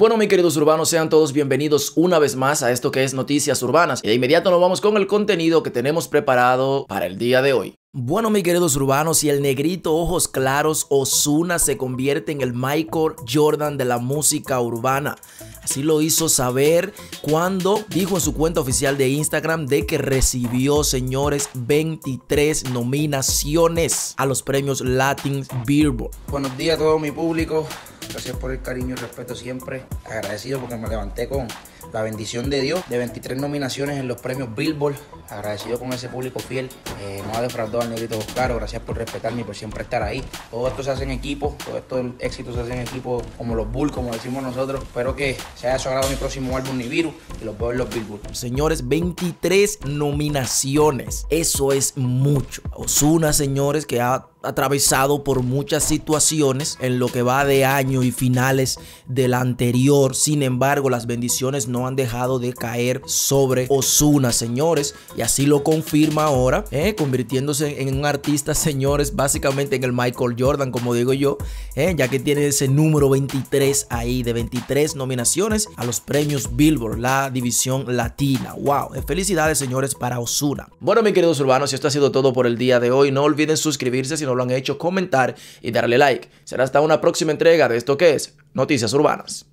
Bueno, mis queridos urbanos, sean todos bienvenidos una vez más a esto que es Noticias Urbanas. Y de inmediato nos vamos con el contenido que tenemos preparado para el día de hoy. Bueno, mis queridos urbanos, si el negrito ojos claros Osuna se convierte en el Michael Jordan de la música urbana. Así lo hizo saber cuando dijo en su cuenta oficial de Instagram de que recibió, señores, 23 nominaciones a los premios Latin Billboard. Buenos días a todo mi público. Gracias por el cariño y respeto siempre. Agradecido porque me levanté con la bendición de Dios de 23 nominaciones en los premios Billboard. Agradecido con ese público fiel. Eh, no ha defraudado al negrito Oscar. Gracias por respetarme y por siempre estar ahí. Todo esto se hace en equipo. Todo estos éxitos se hacen en equipo como los Bulls, como decimos nosotros. Espero que se haya sobrado mi próximo álbum Nibiru y lo puedo en los Billboard. Señores, 23 nominaciones. Eso es mucho. Osuna, señores, que ha atravesado por muchas situaciones en lo que va de año y finales del anterior. Sin embargo, las bendiciones no han dejado de caer sobre Osuna, señores. Y así lo confirma ahora, ¿eh? convirtiéndose en un artista, señores, básicamente en el Michael Jordan, como digo yo, ¿eh? ya que tiene ese número 23 ahí, de 23 nominaciones a los premios Billboard, la división latina. ¡Wow! Eh, felicidades, señores, para Osuna. Bueno, mis queridos urbanos, esto ha sido todo por el día de hoy. No olviden suscribirse si no lo han hecho, comentar y darle like. Será hasta una próxima entrega de esto que es Noticias Urbanas.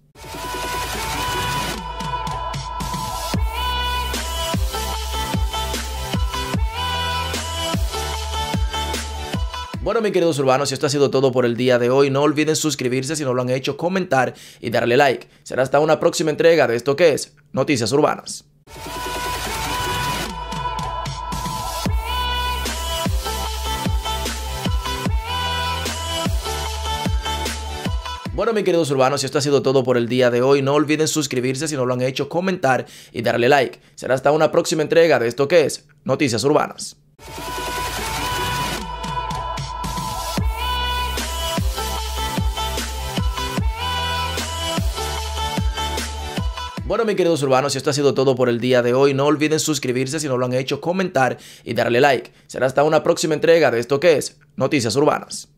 Bueno, mis queridos urbanos, esto ha sido todo por el día de hoy. No olviden suscribirse si no lo han hecho, comentar y darle like. Será hasta una próxima entrega de esto que es Noticias Urbanas. Bueno, mis queridos urbanos, esto ha sido todo por el día de hoy. No olviden suscribirse si no lo han hecho, comentar y darle like. Será hasta una próxima entrega de esto que es Noticias Urbanas. Bueno, mis queridos urbanos, esto ha sido todo por el día de hoy. No olviden suscribirse si no lo han hecho, comentar y darle like. Será hasta una próxima entrega de esto que es Noticias Urbanas.